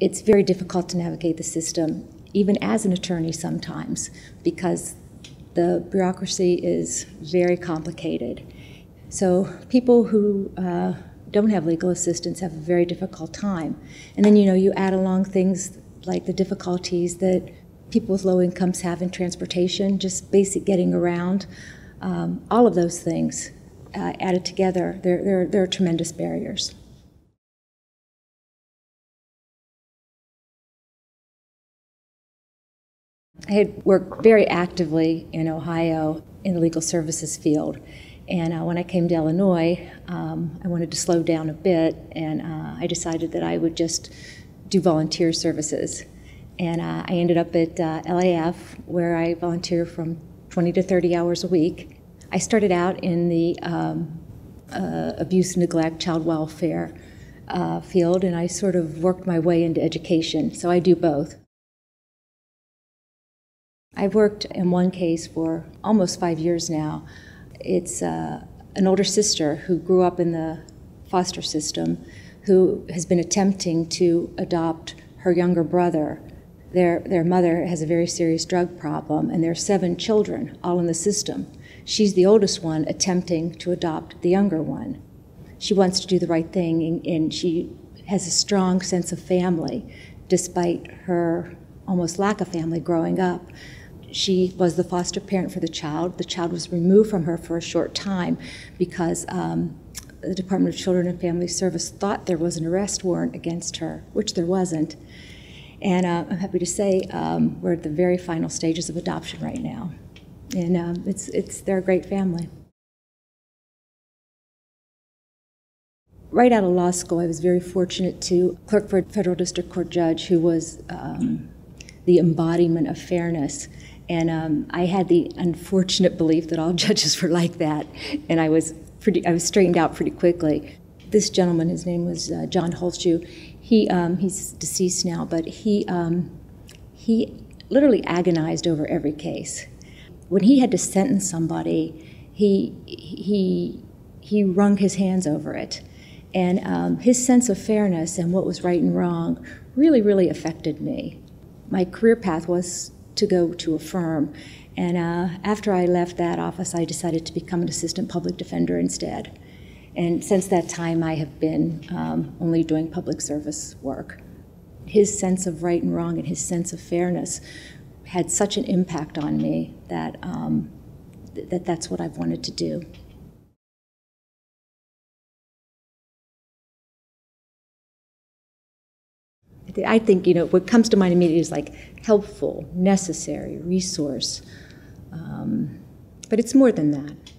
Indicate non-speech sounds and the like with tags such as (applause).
It's very difficult to navigate the system, even as an attorney sometimes, because the bureaucracy is very complicated. So people who uh, don't have legal assistance have a very difficult time. And then, you know, you add along things like the difficulties that people with low incomes have in transportation, just basic getting around. Um, all of those things uh, added together, there, there, there are tremendous barriers. I had worked very actively in Ohio in the legal services field. And uh, when I came to Illinois, um, I wanted to slow down a bit, and uh, I decided that I would just do volunteer services. And uh, I ended up at uh, LAF, where I volunteer from 20 to 30 hours a week. I started out in the um, uh, abuse, and neglect, child welfare uh, field, and I sort of worked my way into education. So I do both. I've worked in one case for almost five years now. It's uh, an older sister who grew up in the foster system who has been attempting to adopt her younger brother. Their, their mother has a very serious drug problem, and there are seven children all in the system. She's the oldest one attempting to adopt the younger one. She wants to do the right thing, and, and she has a strong sense of family despite her almost lack of family growing up she was the foster parent for the child. The child was removed from her for a short time because um, the Department of Children and Family Service thought there was an arrest warrant against her, which there wasn't. And uh, I'm happy to say um, we're at the very final stages of adoption right now. And um, it's, it's, they're a great family. Right out of law school, I was very fortunate to clerk for a federal district court judge who was um, the embodiment of fairness and um, I had the unfortunate belief that all (laughs) judges were like that, and I was pretty, I was straightened out pretty quickly. This gentleman, his name was uh, John Holschuh, he, um, he's deceased now, but he, um, he literally agonized over every case. When he had to sentence somebody, he, he, he wrung his hands over it. And um, his sense of fairness and what was right and wrong really, really affected me. My career path was to go to a firm. And uh, after I left that office, I decided to become an assistant public defender instead. And since that time, I have been um, only doing public service work. His sense of right and wrong and his sense of fairness had such an impact on me that, um, th- that that's what I've wanted to do. I think, you know, what comes to mind immediately is like helpful, necessary, resource. Um, but it's more than that.